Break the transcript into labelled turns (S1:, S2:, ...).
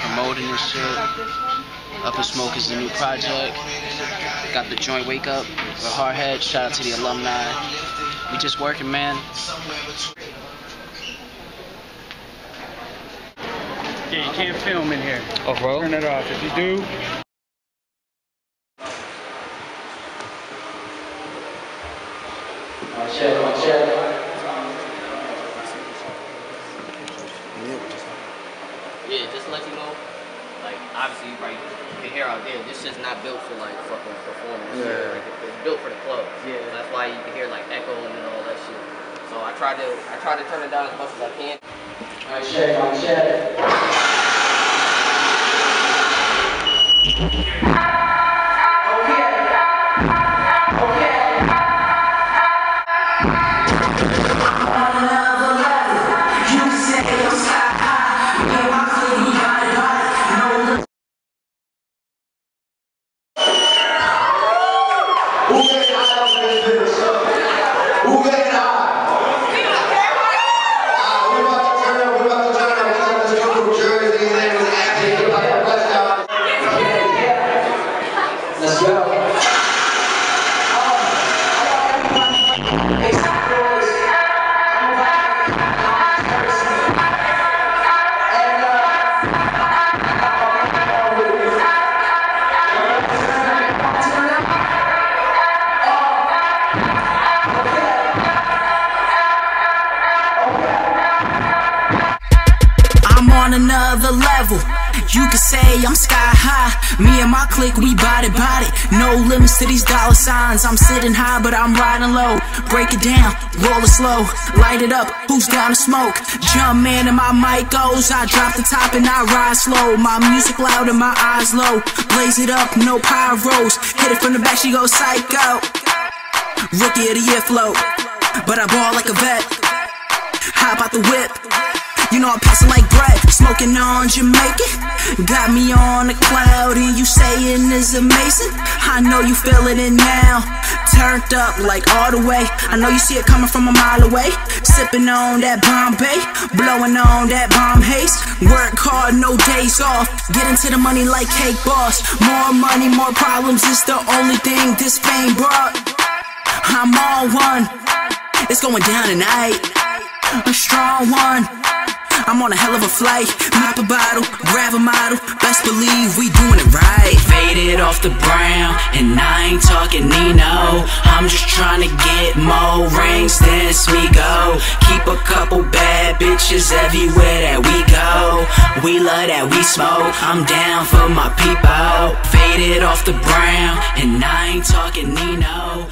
S1: promoting this shit. Up in Smoke is the new project. Got the joint Wake Up with Hardhead. Shout out to the alumni. We just working, man.
S2: Yeah, you can't film in here.
S1: Oh, bro?
S2: Turn it off. If you do,
S1: One check, one check.
S3: Yeah, just to let you know, like obviously you probably can hear out there, this is not built for like fucking performance.
S2: Yeah.
S3: Like, it's built for the club.
S1: Yeah.
S3: So that's why you can hear like echoing and all that shit. So I try to I try to turn it down as much as I can.
S1: One check, one check.
S4: Who getting high up
S5: on another level. You could say I'm sky high. Me and my clique, we body body. No limits to these dollar signs. I'm sitting high, but I'm riding low. Break it down, roll it slow, light it up. Who's down to smoke? Jump man and my mic goes. I drop the top and I ride slow. My music loud and my eyes low. Blaze it up, no pyros. Hit it from the back, she goes psycho. Rookie of the year float, but I ball like a vet. Hop out the whip. You know I'm passing like bread, smoking on Jamaican. Got me on a cloud and you saying it's amazing. I know you feeling it now. Turned up like all the way. I know you see it coming from a mile away. Sipping on that Bombay, blowing on that bomb haze. Work hard, no days off. Get into the money like cake boss. More money, more problems. It's the only thing this fame brought. I'm on one. It's going down tonight. A strong one. I'm on a hell of a flight. Mop a bottle, grab a model. Best believe we doing it right. Faded off the brown, and I ain't talking Nino. I'm just trying to get more rings than Smigo. Keep a couple bad bitches everywhere that we go. We love that we smoke. I'm down for my people. Faded off the brown, and I ain't talking Nino.